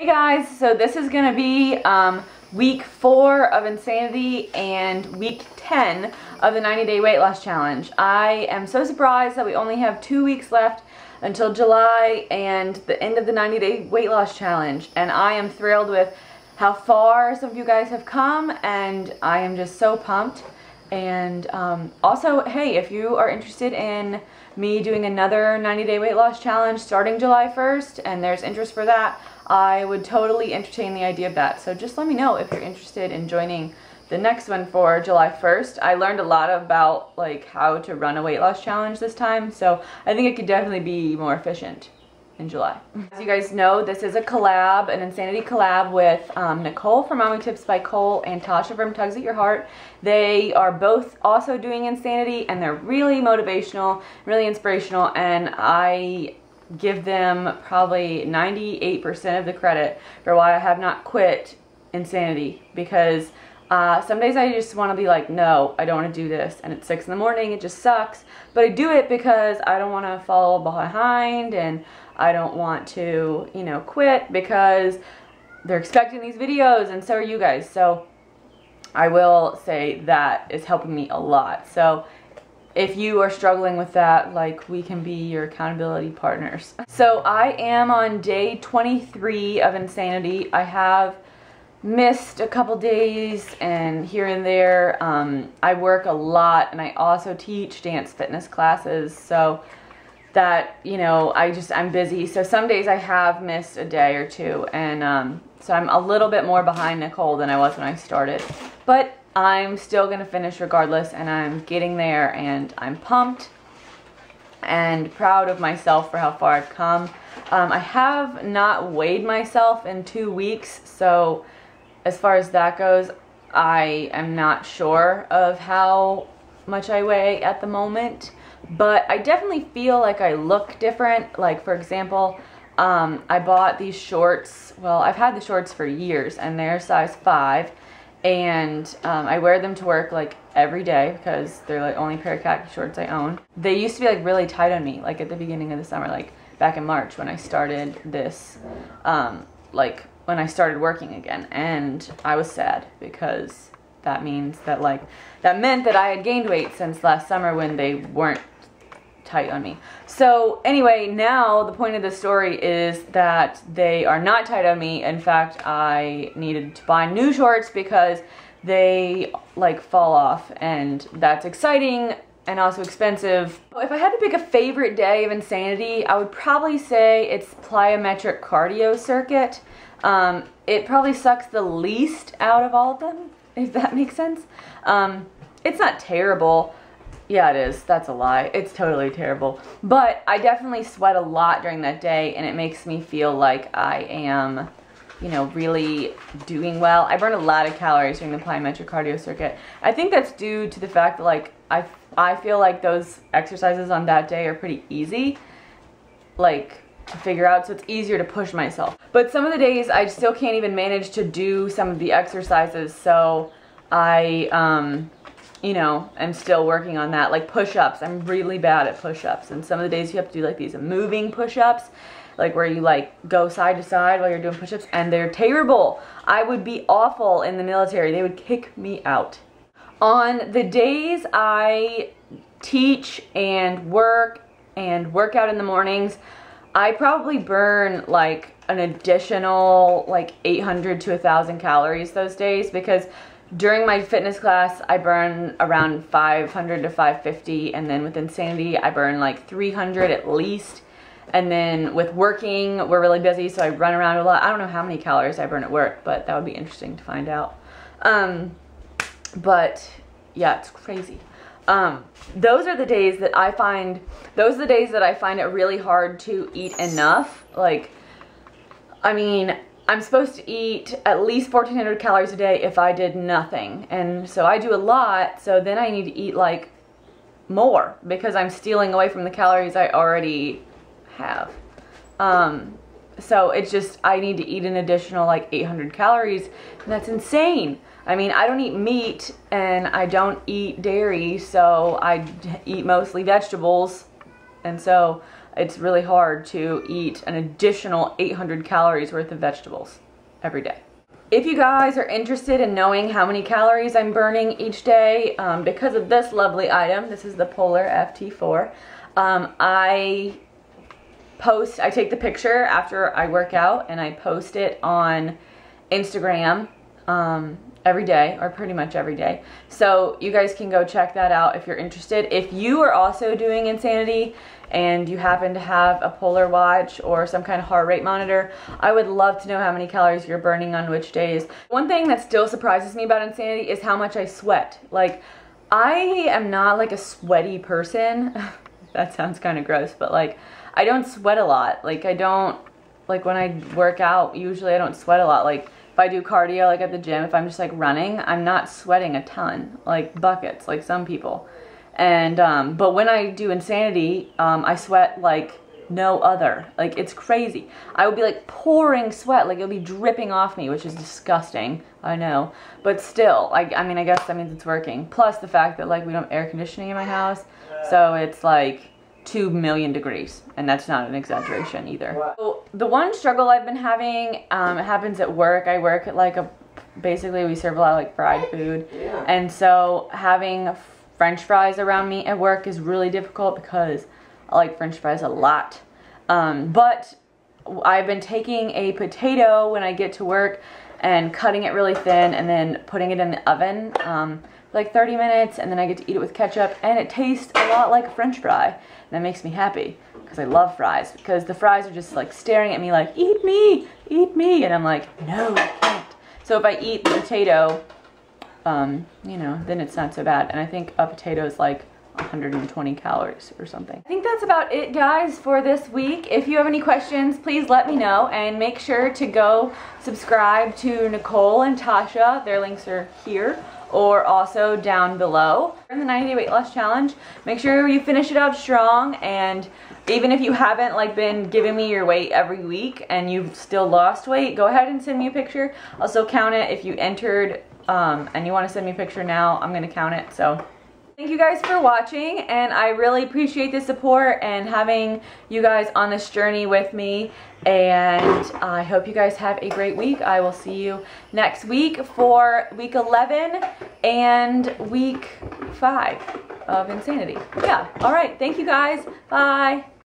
Hey guys, so this is gonna be um, week four of Insanity and week 10 of the 90 day weight loss challenge. I am so surprised that we only have two weeks left until July and the end of the 90 day weight loss challenge. And I am thrilled with how far some of you guys have come and I am just so pumped. And um, also, hey, if you are interested in me doing another 90 day weight loss challenge starting July 1st and there's interest for that, I would totally entertain the idea of that. So just let me know if you're interested in joining the next one for July 1st. I learned a lot about like how to run a weight loss challenge this time, so I think it could definitely be more efficient in July. As you guys know, this is a collab, an Insanity collab with um, Nicole from Mommy Tips by Cole and Tasha from Tugs at Your Heart. They are both also doing Insanity and they're really motivational, really inspirational, and I give them probably 98% of the credit for why I have not quit Insanity because uh, some days I just want to be like, no, I don't want to do this. And it's 6 in the morning, it just sucks. But I do it because I don't want to fall behind and I don't want to, you know, quit because they're expecting these videos and so are you guys. So I will say that is helping me a lot. So if you are struggling with that, like we can be your accountability partners. So I am on day 23 of Insanity. I have missed a couple days and here and there. Um, I work a lot and I also teach dance fitness classes. So that, you know, I just, I'm busy. So some days I have missed a day or two. And um, so I'm a little bit more behind Nicole than I was when I started. But I'm still to finish regardless and I'm getting there and I'm pumped and proud of myself for how far I've come. Um, I have not weighed myself in two weeks, so as far as that goes, I am not sure of how much I weigh at the moment, but I definitely feel like I look different. Like, for example, um, I bought these shorts. Well, I've had the shorts for years, and they're size 5, and um, I wear them to work like every day because they're like only pair of khaki shorts I own. They used to be like really tight on me like at the beginning of the summer like back in March when I started this um, like when I started working again and I was sad because that means that like that meant that I had gained weight since last summer when they weren't tight on me. So anyway, now the point of the story is that they are not tight on me. In fact, I needed to buy new shorts because they like fall off and that's exciting and also expensive. If I had to pick a favorite day of insanity, I would probably say it's plyometric cardio circuit. Um, it probably sucks the least out of all of them, if that makes sense. Um, it's not terrible. Yeah, it is. That's a lie. It's totally terrible. But I definitely sweat a lot during that day, and it makes me feel like I am, you know, really doing well. I burn a lot of calories during the plyometric cardio circuit. I think that's due to the fact that, like, I, I feel like those exercises on that day are pretty easy, like, to figure out, so it's easier to push myself. But some of the days, I still can't even manage to do some of the exercises, so I, um you know, I'm still working on that. Like push-ups, I'm really bad at push-ups. And some of the days you have to do like these moving push-ups, like where you like go side to side while you're doing push-ups, and they're terrible. I would be awful in the military. They would kick me out. On the days I teach and work and work out in the mornings, I probably burn like an additional like 800 to 1,000 calories those days because during my fitness class, I burn around 500 to 550, and then with Insanity, I burn like 300 at least. And then with working, we're really busy, so I run around a lot. I don't know how many calories I burn at work, but that would be interesting to find out. Um, but yeah, it's crazy. Um, those are the days that I find, those are the days that I find it really hard to eat enough. Like, I mean, I'm supposed to eat at least 1400 calories a day if I did nothing. And so I do a lot, so then I need to eat like more because I'm stealing away from the calories I already have. Um, so it's just, I need to eat an additional like 800 calories, and that's insane. I mean, I don't eat meat and I don't eat dairy, so I eat mostly vegetables. And so it's really hard to eat an additional 800 calories worth of vegetables every day. If you guys are interested in knowing how many calories I'm burning each day, um, because of this lovely item, this is the Polar FT4, um, I post, I take the picture after I work out and I post it on Instagram um, every day or pretty much every day. So you guys can go check that out if you're interested. If you are also doing Insanity and you happen to have a polar watch or some kind of heart rate monitor, I would love to know how many calories you're burning on which days. One thing that still surprises me about Insanity is how much I sweat. Like, I am not like a sweaty person. that sounds kind of gross, but like, I don't sweat a lot. Like, I don't, like when I work out, usually I don't sweat a lot. Like, if I do cardio, like at the gym, if I'm just like running, I'm not sweating a ton, like buckets, like some people. And, um, but when I do Insanity, um, I sweat like no other. Like, it's crazy. I would be like pouring sweat, like it'll be dripping off me, which is disgusting, I know. But still, I, I mean, I guess that means it's working. Plus the fact that like we don't have air conditioning in my house, so it's like 2 million degrees, and that's not an exaggeration either. So the one struggle I've been having um, happens at work. I work at like a, basically we serve a lot of like fried food, and so having french fries around me at work is really difficult because I like french fries a lot. Um, but I've been taking a potato when I get to work and cutting it really thin and then putting it in the oven um, like 30 minutes and then I get to eat it with ketchup and it tastes a lot like a french fry. And that makes me happy because I love fries because the fries are just like staring at me like, eat me, eat me. And I'm like, no, I can't. So if I eat the potato, um, you know, then it's not so bad. And I think a potato is like 120 calories or something. I think that's about it guys for this week. If you have any questions, please let me know and make sure to go subscribe to Nicole and Tasha. Their links are here or also down below. In the 90 day weight loss challenge, make sure you finish it out strong and even if you haven't like been giving me your weight every week and you've still lost weight, go ahead and send me a picture. Still count it if you entered um, and you want to send me a picture now, I'm going to count it. So thank you guys for watching and I really appreciate the support and having you guys on this journey with me and I hope you guys have a great week. I will see you next week for week 11 and week 5 of Insanity. Yeah, all right. Thank you guys. Bye.